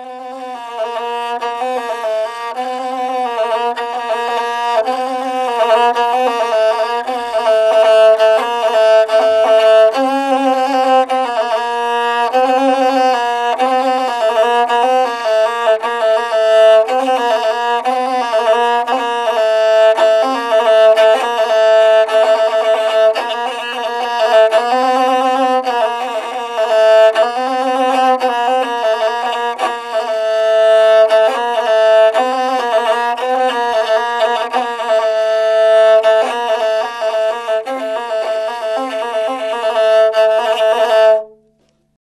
Uh...